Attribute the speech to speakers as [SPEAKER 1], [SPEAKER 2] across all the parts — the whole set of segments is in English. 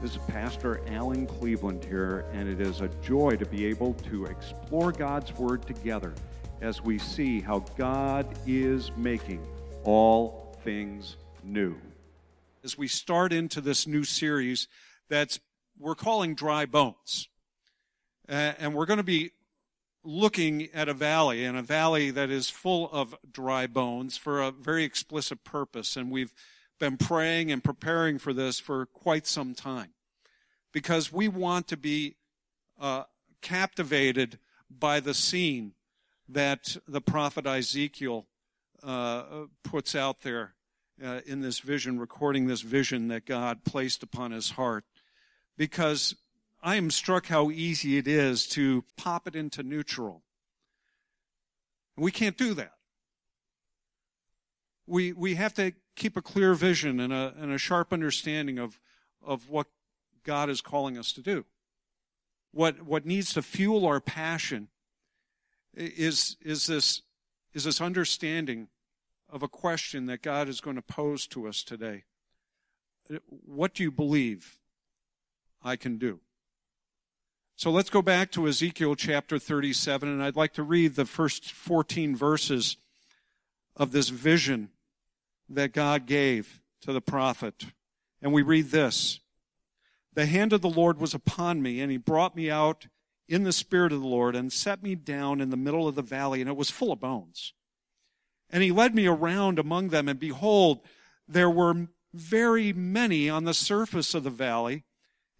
[SPEAKER 1] This is Pastor Alan Cleveland here, and it is a joy to be able to explore God's Word together as we see how God is making all things new. As we start into this new series that's we're calling Dry Bones. Uh, and we're going to be looking at a valley, and a valley that is full of dry bones for a very explicit purpose. And we've been praying and preparing for this for quite some time because we want to be uh, captivated by the scene that the prophet Ezekiel uh, puts out there uh, in this vision, recording this vision that God placed upon his heart. Because I am struck how easy it is to pop it into neutral. We can't do that. We, we have to keep a clear vision and a, and a sharp understanding of, of what God is calling us to do. What, what needs to fuel our passion is, is, this, is this understanding of a question that God is going to pose to us today. What do you believe I can do? So let's go back to Ezekiel chapter 37, and I'd like to read the first 14 verses of this vision that God gave to the prophet. And we read this The hand of the Lord was upon me, and he brought me out in the spirit of the Lord and set me down in the middle of the valley, and it was full of bones. And he led me around among them, and behold, there were very many on the surface of the valley,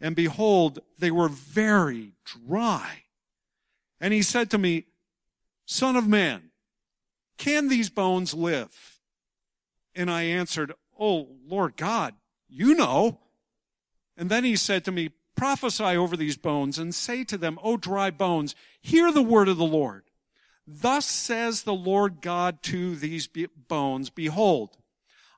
[SPEAKER 1] and behold, they were very dry. And he said to me, Son of man, can these bones live? And I answered, Oh, Lord God, you know. And then he said to me, Prophesy over these bones and say to them, O dry bones, hear the word of the Lord. Thus says the Lord God to these bones, Behold,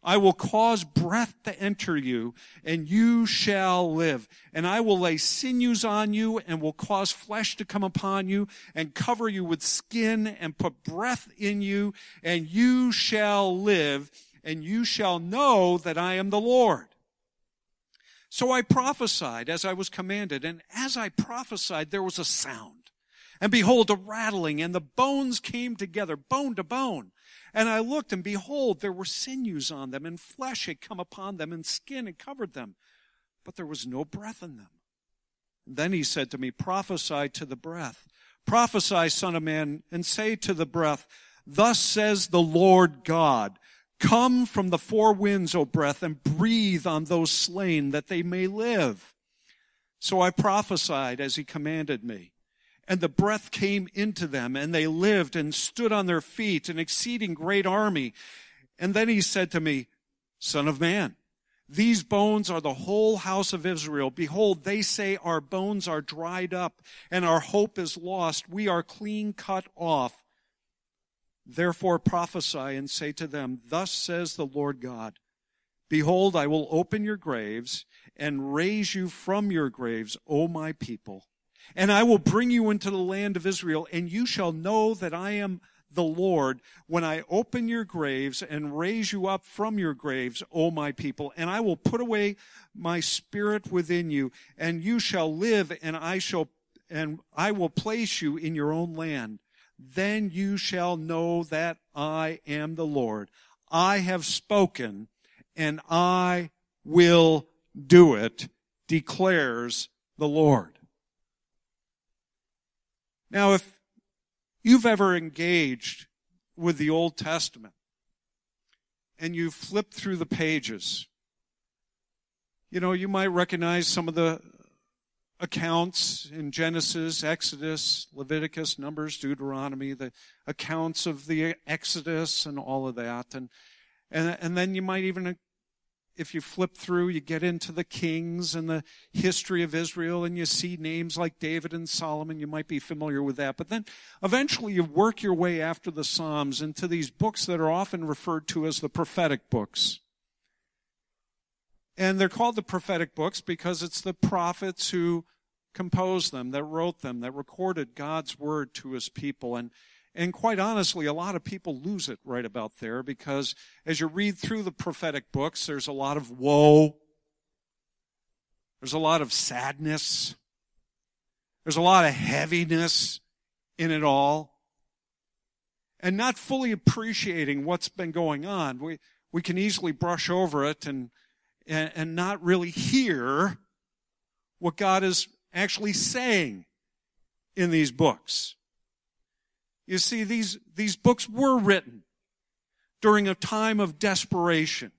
[SPEAKER 1] I will cause breath to enter you, and you shall live. And I will lay sinews on you, and will cause flesh to come upon you, and cover you with skin, and put breath in you, and you shall live and you shall know that I am the Lord. So I prophesied as I was commanded, and as I prophesied, there was a sound. And behold, a rattling, and the bones came together, bone to bone. And I looked, and behold, there were sinews on them, and flesh had come upon them, and skin had covered them. But there was no breath in them. Then he said to me, Prophesy to the breath. Prophesy, Son of Man, and say to the breath, Thus says the Lord God, Come from the four winds, O breath, and breathe on those slain that they may live. So I prophesied as he commanded me. And the breath came into them, and they lived and stood on their feet, an exceeding great army. And then he said to me, Son of man, these bones are the whole house of Israel. Behold, they say our bones are dried up, and our hope is lost. We are clean cut off. Therefore prophesy and say to them, Thus says the Lord God, Behold, I will open your graves and raise you from your graves, O my people. And I will bring you into the land of Israel, and you shall know that I am the Lord when I open your graves and raise you up from your graves, O my people. And I will put away my spirit within you, and you shall live, and I shall, and I will place you in your own land then you shall know that I am the Lord. I have spoken and I will do it, declares the Lord. Now, if you've ever engaged with the Old Testament and you flip through the pages, you know, you might recognize some of the accounts in Genesis, Exodus, Leviticus, Numbers, Deuteronomy, the accounts of the Exodus and all of that. And, and, and then you might even, if you flip through, you get into the kings and the history of Israel and you see names like David and Solomon. You might be familiar with that. But then eventually you work your way after the Psalms into these books that are often referred to as the prophetic books. And they're called the prophetic books because it's the prophets who composed them, that wrote them, that recorded God's word to his people. And, and quite honestly, a lot of people lose it right about there because as you read through the prophetic books, there's a lot of woe. There's a lot of sadness. There's a lot of heaviness in it all. And not fully appreciating what's been going on. We, we can easily brush over it and, and, and not really hear what God is actually saying in these books. You see, these, these books were written during a time of desperation,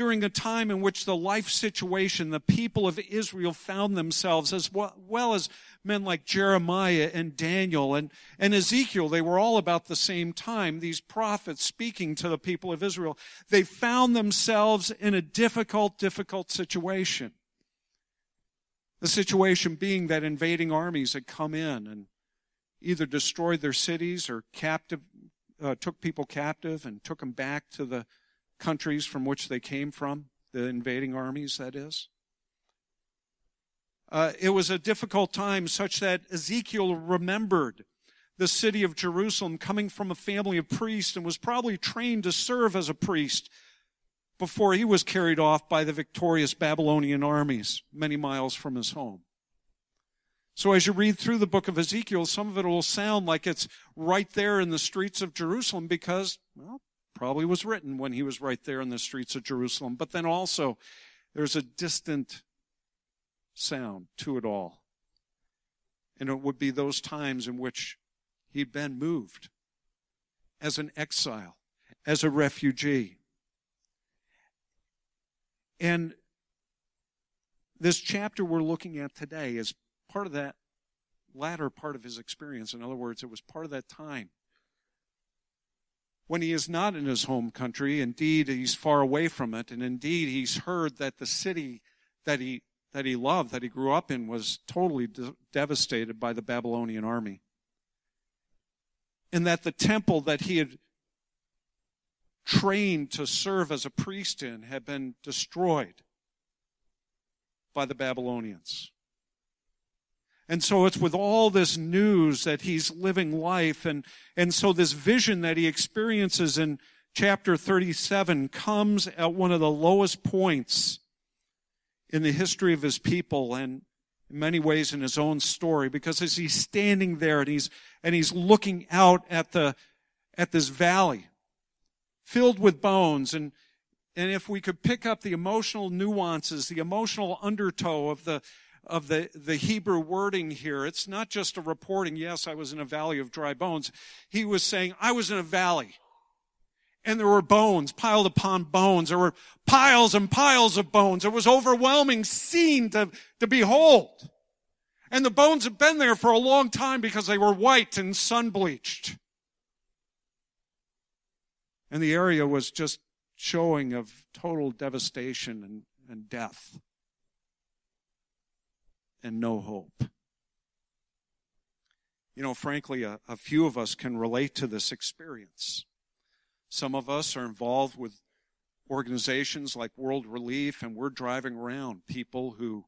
[SPEAKER 1] during a time in which the life situation, the people of Israel found themselves, as well, as men like Jeremiah and Daniel and, and Ezekiel, they were all about the same time, these prophets speaking to the people of Israel. They found themselves in a difficult, difficult situation. The situation being that invading armies had come in and either destroyed their cities or captive, uh, took people captive and took them back to the countries from which they came from, the invading armies, that is. Uh, it was a difficult time such that Ezekiel remembered the city of Jerusalem coming from a family of priests and was probably trained to serve as a priest before he was carried off by the victorious Babylonian armies many miles from his home. So as you read through the book of Ezekiel, some of it will sound like it's right there in the streets of Jerusalem because, well, probably was written when he was right there in the streets of Jerusalem. But then also, there's a distant sound to it all. And it would be those times in which he'd been moved as an exile, as a refugee. And this chapter we're looking at today is part of that latter part of his experience. In other words, it was part of that time when he is not in his home country. Indeed, he's far away from it. And indeed, he's heard that the city that he, that he loved, that he grew up in, was totally de- devastated by the Babylonian army. And that the temple that he had trained to serve as a priest in had been destroyed by the Babylonians. And so it's with all this news that he's living life. And, and so this vision that he experiences in chapter 37 comes at one of the lowest points in the history of his people and in many ways in his own story because as he's standing there and he's, and he's looking out at the, at this valley filled with bones and, and if we could pick up the emotional nuances, the emotional undertow of the, of the, the Hebrew wording here. It's not just a reporting, yes, I was in a valley of dry bones. He was saying, I was in a valley. And there were bones piled upon bones. There were piles and piles of bones. It was overwhelming scene to, to behold. And the bones had been there for a long time because they were white and sun bleached. And the area was just showing of total devastation and, and death and no hope. You know, frankly, a, a few of us can relate to this experience. Some of us are involved with organizations like World Relief, and we're driving around people who,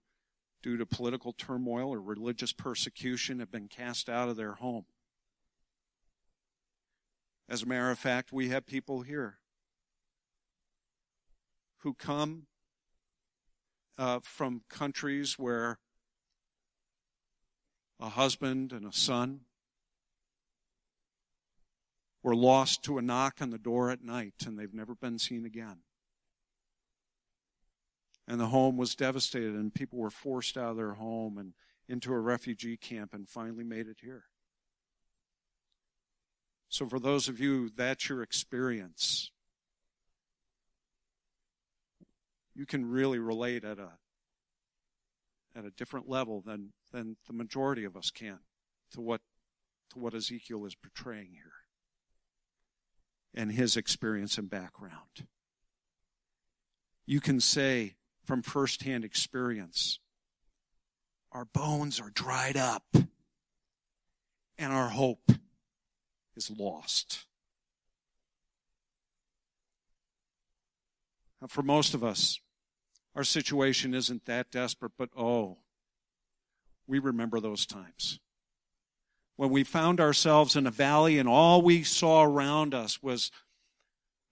[SPEAKER 1] due to political turmoil or religious persecution, have been cast out of their home. As a matter of fact, we have people here who come uh, from countries where a husband and a son were lost to a knock on the door at night and they've never been seen again. And the home was devastated and people were forced out of their home and into a refugee camp and finally made it here. So for those of you, that's your experience. You can really relate at a at a different level than, than the majority of us can to what, to what Ezekiel is portraying here and his experience and background. You can say from firsthand experience, our bones are dried up and our hope is lost. Now, for most of us, our situation isn't that desperate, but oh, we remember those times. When we found ourselves in a valley and all we saw around us was,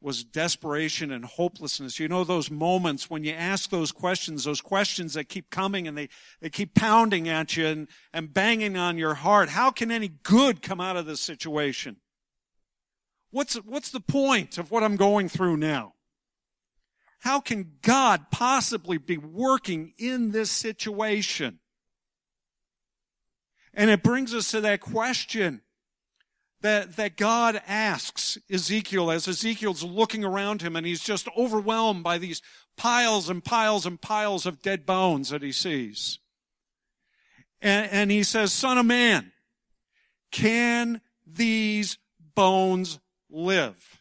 [SPEAKER 1] was desperation and hopelessness. You know those moments when you ask those questions, those questions that keep coming and they, they keep pounding at you and, and banging on your heart. How can any good come out of this situation? What's, what's the point of what I'm going through now? How can God possibly be working in this situation? And it brings us to that question that, that God asks Ezekiel as Ezekiel's looking around him and he's just overwhelmed by these piles and piles and piles of dead bones that he sees. And, and he says, son of man, can these bones live?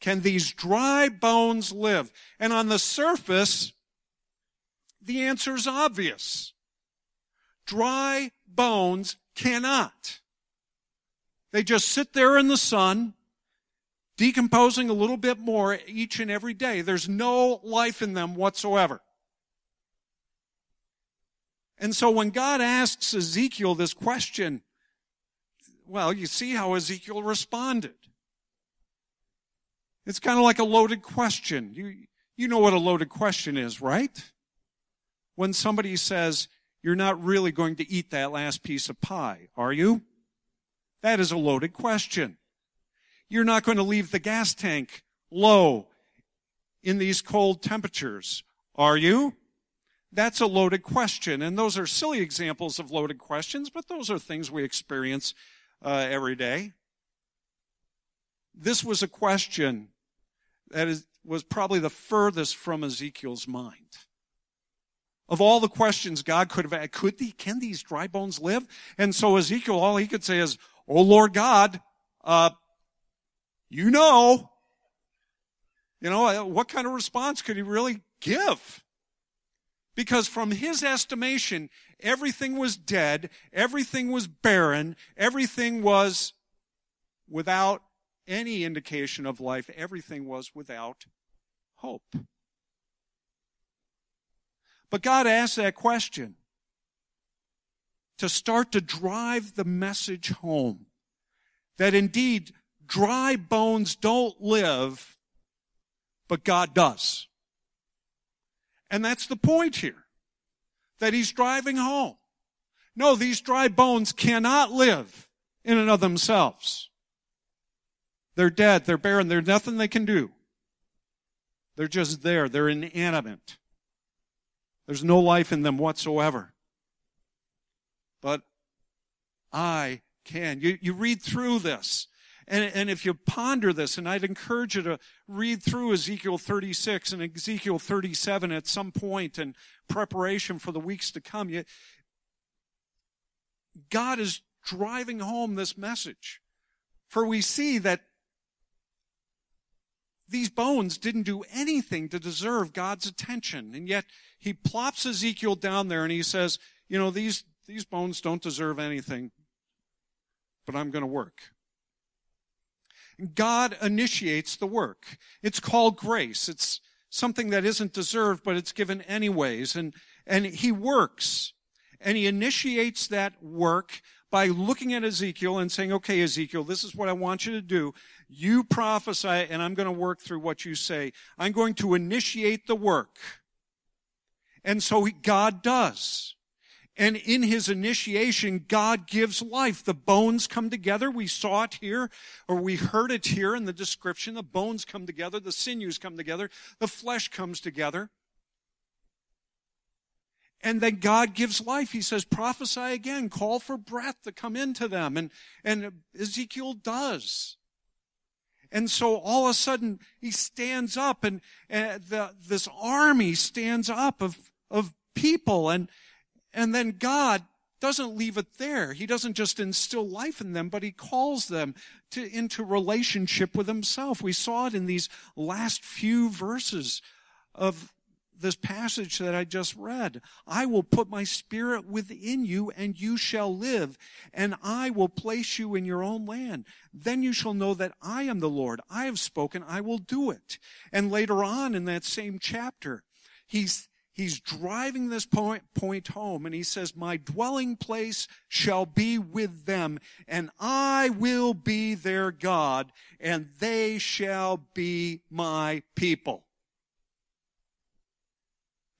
[SPEAKER 1] Can these dry bones live? And on the surface, the answer is obvious. Dry bones cannot. They just sit there in the sun, decomposing a little bit more each and every day. There's no life in them whatsoever. And so when God asks Ezekiel this question, well, you see how Ezekiel responded. It's kind of like a loaded question. You, you know what a loaded question is, right? When somebody says, you're not really going to eat that last piece of pie, are you? That is a loaded question. You're not going to leave the gas tank low in these cold temperatures, are you? That's a loaded question. And those are silly examples of loaded questions, but those are things we experience uh, every day. This was a question that is, was probably the furthest from Ezekiel's mind. Of all the questions God could have asked, could the, can these dry bones live? And so Ezekiel, all he could say is, Oh Lord God, uh, you know. You know, uh, what kind of response could he really give? Because from his estimation, everything was dead, everything was barren, everything was without any indication of life, everything was without hope. But God asked that question to start to drive the message home that indeed dry bones don't live, but God does. And that's the point here that he's driving home. No, these dry bones cannot live in and of themselves. They're dead. They're barren. There's nothing they can do. They're just there. They're inanimate. There's no life in them whatsoever but I can. You, you read through this. And, and if you ponder this, and I'd encourage you to read through Ezekiel 36 and Ezekiel 37 at some point in preparation for the weeks to come, you, God is driving home this message. For we see that these bones didn't do anything to deserve God's attention. And yet he plops Ezekiel down there and he says, you know, these, these bones don't deserve anything, but I'm going to work. God initiates the work. It's called grace. It's something that isn't deserved, but it's given anyways. And, and he works. And he initiates that work by looking at Ezekiel and saying, okay, Ezekiel, this is what I want you to do. You prophesy and I'm going to work through what you say. I'm going to initiate the work. And so God does. And in his initiation, God gives life. The bones come together. We saw it here, or we heard it here in the description. The bones come together, the sinews come together, the flesh comes together. And then God gives life. He says, prophesy again, call for breath to come into them. And, and Ezekiel does. And so all of a sudden he stands up and, and the, this army stands up of, of people and, and then God doesn't leave it there. He doesn't just instill life in them, but he calls them to, into relationship with himself. We saw it in these last few verses of this passage that I just read. I will put my spirit within you and you shall live and I will place you in your own land. Then you shall know that I am the Lord. I have spoken. I will do it. And later on in that same chapter, he's he's driving this point, point home and he says, my dwelling place shall be with them and I will be their God and they shall be my people.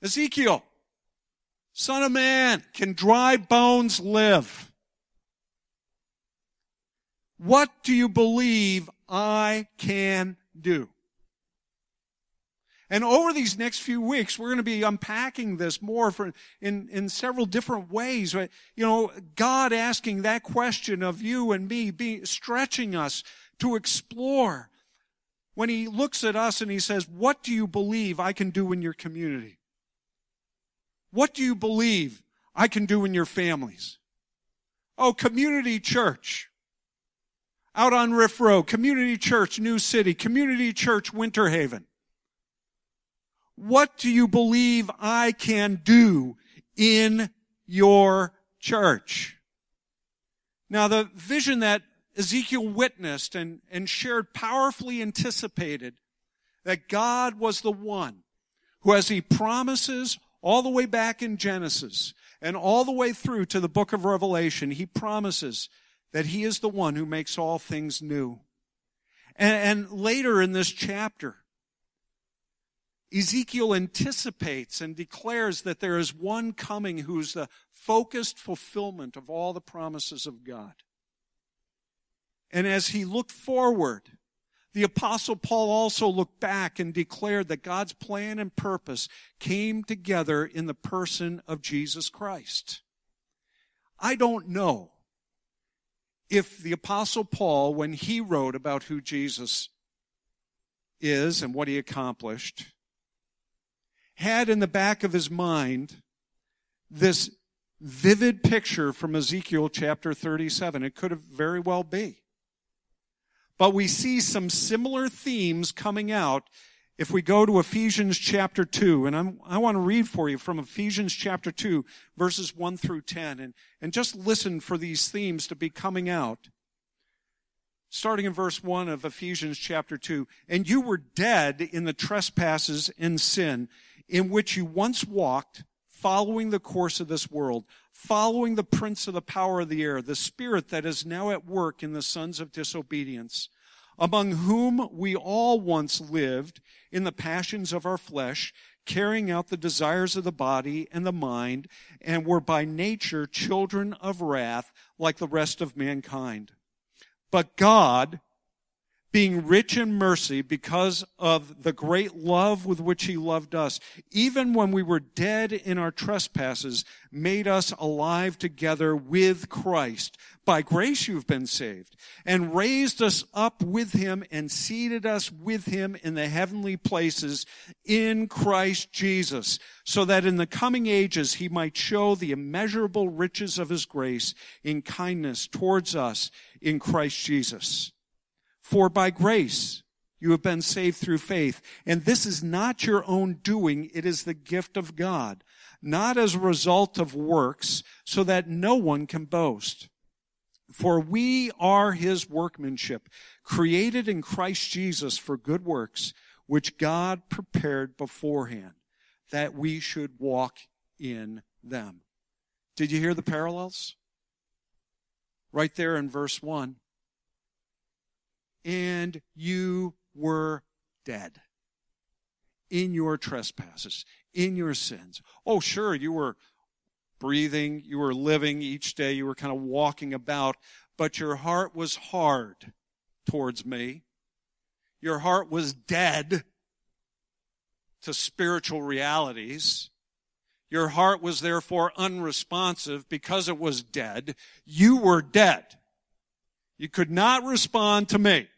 [SPEAKER 1] Ezekiel, son of man, can dry bones live? What do you believe I can do? And over these next few weeks, we're going to be unpacking this more for, in, in several different ways. You know, God asking that question of you and me, be, stretching us to explore. When He looks at us and He says, what do you believe I can do in your community? What do you believe I can do in your families? Oh, community church. Out on Ryf Road, community church, New City, community church, Winter Haven. What do you believe I can do in your church? Now, the vision that Ezekiel witnessed and, and shared powerfully anticipated that God was the one who, as he promises all the way back in Genesis and all the way through to the book of Revelation, he promises that he is the one who makes all things new. And, and later in this chapter, Ezekiel anticipates and declares that there is one coming who's the focused fulfillment of all the promises of God. And as he looked forward, the apostle Paul also looked back and declared that God's plan and purpose came together in the person of Jesus Christ. I don't know if the apostle Paul, when he wrote about who Jesus is and what he accomplished, had in the back of his mind this vivid picture from Ezekiel chapter 37. It could have very well be. But we see some similar themes coming out if we go to Ephesians chapter 2, and I'm, i want to read for you from Ephesians chapter 2, verses 1 through 10, and, and just listen for these themes to be coming out. Starting in verse 1 of Ephesians chapter 2, and you were dead in the trespasses and sin in which you once walked, following the course of this world, following the prince of the power of the air, the spirit that is now at work in the sons of disobedience, among whom we all once lived in the passions of our flesh, carrying out the desires of the body and the mind, and were by nature children of wrath like the rest of mankind. But God, being rich in mercy because of the great love with which he loved us, even when we were dead in our trespasses, made us alive together with Christ. By grace you've been saved, and raised us up with him and seated us with him in the heavenly places in Christ Jesus, so that in the coming ages he might show the immeasurable riches of his grace in kindness towards us in Christ Jesus. For by grace you have been saved through faith. And this is not your own doing. It is the gift of God, not as a result of works, so that no one can boast. For we are his workmanship, created in Christ Jesus for good works, which God prepared beforehand, that we should walk in them. Did you hear the parallels? Right there in verse 1 and you were dead in your trespasses, in your sins. Oh, sure, you were breathing, you were living each day, you were kind of walking about, but your heart was hard towards me. Your heart was dead to spiritual realities. Your heart was therefore unresponsive because it was dead. You were dead. You could not respond to me.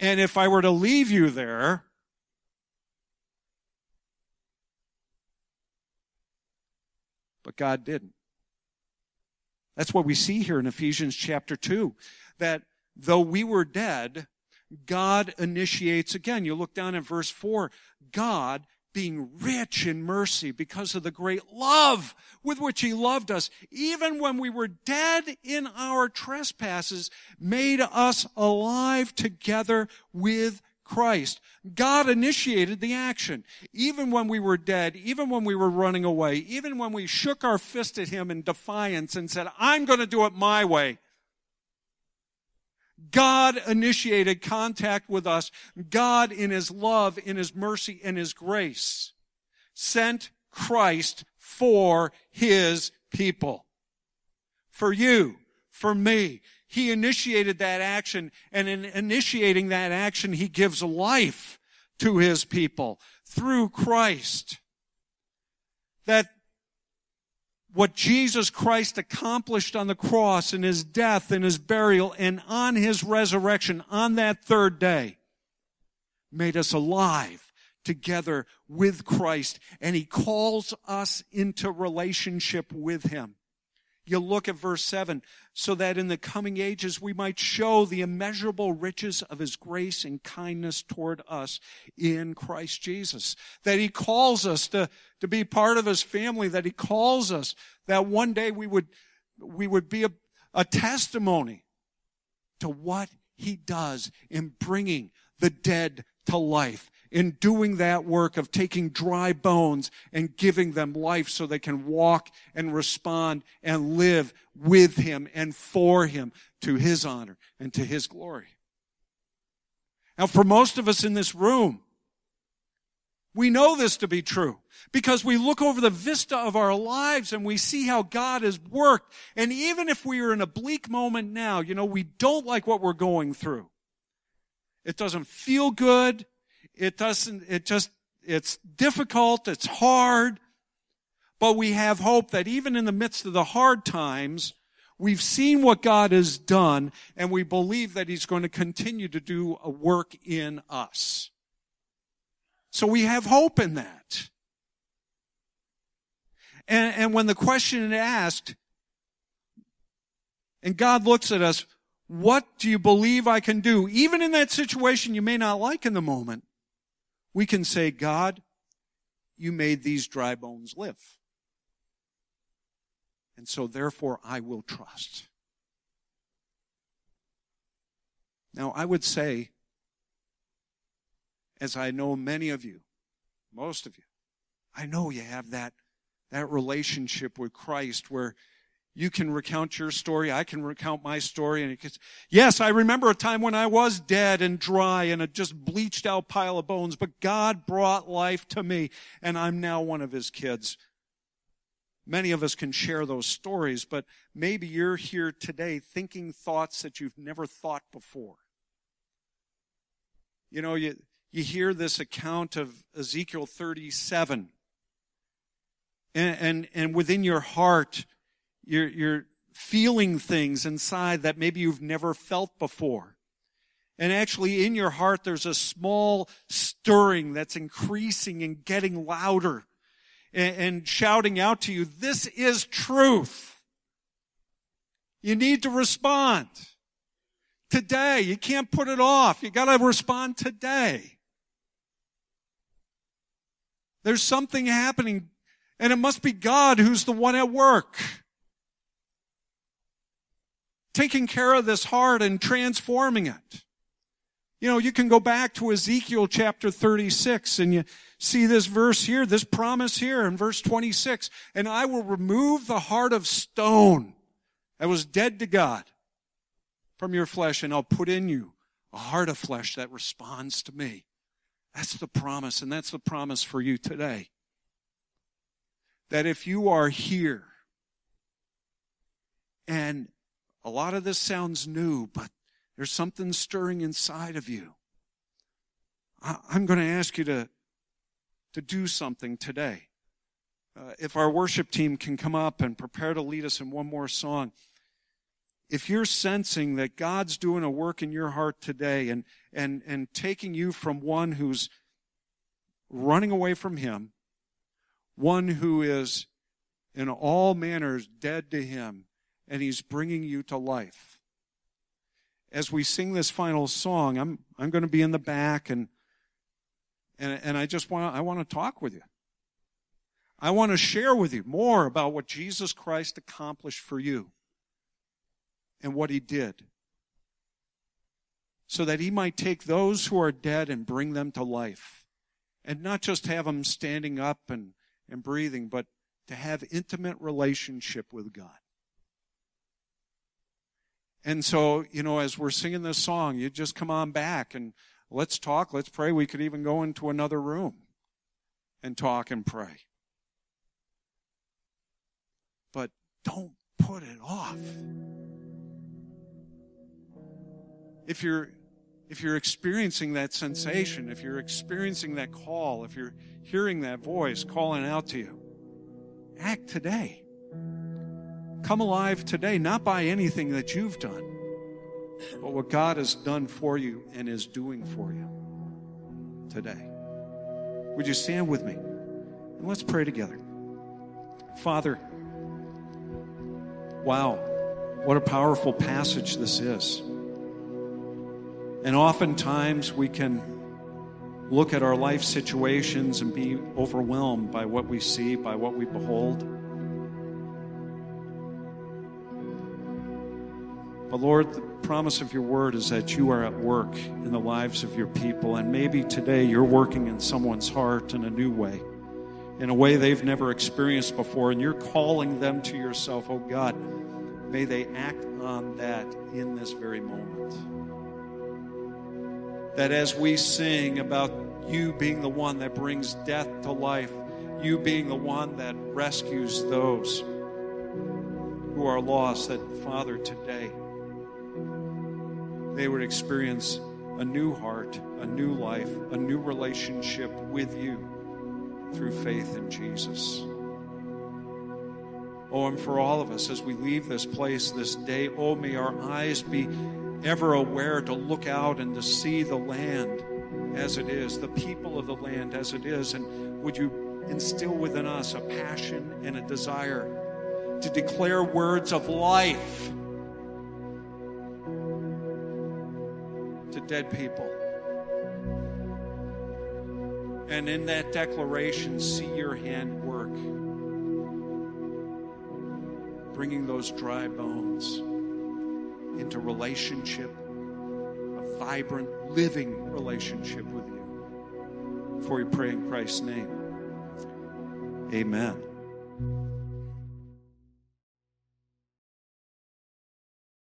[SPEAKER 1] And if I were to leave you there, but God didn't. That's what we see here in Ephesians chapter 2. That though we were dead, God initiates again. You look down at verse 4. God being rich in mercy because of the great love with which he loved us, even when we were dead in our trespasses, made us alive together with Christ. God initiated the action. Even when we were dead, even when we were running away, even when we shook our fist at Him in defiance and said, I'm going to do it my way. God initiated contact with us. God, in His love, in His mercy, in His grace, sent Christ for His people. For you, for me. He initiated that action, and in initiating that action, He gives life to His people through Christ. That what Jesus Christ accomplished on the cross in his death and his burial and on his resurrection on that third day made us alive together with Christ and he calls us into relationship with him. You look at verse 7 so that in the coming ages we might show the immeasurable riches of his grace and kindness toward us in Christ Jesus. That he calls us to, to be part of his family, that he calls us that one day we would, we would be a, a testimony to what he does in bringing the dead to life in doing that work of taking dry bones and giving them life so they can walk and respond and live with Him and for Him to His honor and to His glory. Now, for most of us in this room, we know this to be true because we look over the vista of our lives and we see how God has worked. And even if we are in a bleak moment now, you know, we don't like what we're going through. It doesn't feel good. It doesn't, it just, it's difficult, it's hard, but we have hope that even in the midst of the hard times, we've seen what God has done and we believe that He's going to continue to do a work in us. So we have hope in that. And, and when the question is asked, and God looks at us, what do you believe I can do? Even in that situation you may not like in the moment, we can say, God, you made these dry bones live. And so therefore I will trust. Now I would say, as I know many of you, most of you, I know you have that, that relationship with Christ where you can recount your story. I can recount my story. And gets, yes, I remember a time when I was dead and dry and a just bleached out pile of bones, but God brought life to me and I'm now one of his kids. Many of us can share those stories, but maybe you're here today thinking thoughts that you've never thought before. You know, you, you hear this account of Ezekiel 37 and, and, and within your heart, you're, you're feeling things inside that maybe you've never felt before. And actually in your heart, there's a small stirring that's increasing and getting louder and, and shouting out to you, this is truth. You need to respond today. You can't put it off. You gotta respond today. There's something happening and it must be God who's the one at work taking care of this heart and transforming it. You know, you can go back to Ezekiel chapter 36 and you see this verse here, this promise here in verse 26. And I will remove the heart of stone that was dead to God from your flesh and I'll put in you a heart of flesh that responds to me. That's the promise and that's the promise for you today. That if you are here and a lot of this sounds new, but there's something stirring inside of you. I'm going to ask you to, to do something today. Uh, if our worship team can come up and prepare to lead us in one more song, if you're sensing that God's doing a work in your heart today and, and, and taking you from one who's running away from Him, one who is in all manners dead to Him, and He's bringing you to life. As we sing this final song, I'm, I'm going to be in the back and, and, and I just want, I want to talk with you. I want to share with you more about what Jesus Christ accomplished for you and what He did. so that he might take those who are dead and bring them to life. And not just have them standing up and, and breathing, but to have intimate relationship with God. And so, you know, as we're singing this song, you just come on back and let's talk, let's pray. We could even go into another room and talk and pray. But don't put it off. If you're if you're experiencing that sensation, if you're experiencing that call, if you're hearing that voice calling out to you, act today. Come alive today, not by anything that you've done, but what God has done for you and is doing for you today. Would you stand with me? And let's pray together. Father, wow, what a powerful passage this is. And oftentimes we can look at our life situations and be overwhelmed by what we see, by what we behold. But Lord, the promise of your word is that you are at work in the lives of your people. And maybe today you're working in someone's heart in a new way, in a way they've never experienced before. And you're calling them to yourself. Oh God, may they act on that in this very moment. That as we sing about you being the one that brings death to life, you being the one that rescues those who are lost, that Father, today, they would experience a new heart, a new life, a new relationship with you through faith in Jesus. Oh, and for all of us as we leave this place this day, oh, may our eyes be ever aware to look out and to see the land as it is, the people of the land as it is. And would you instill within us a passion and a desire to declare words of life dead people. And in that declaration, see your hand work, bringing those dry bones into relationship, a vibrant, living relationship with you. For we pray in Christ's name. Amen.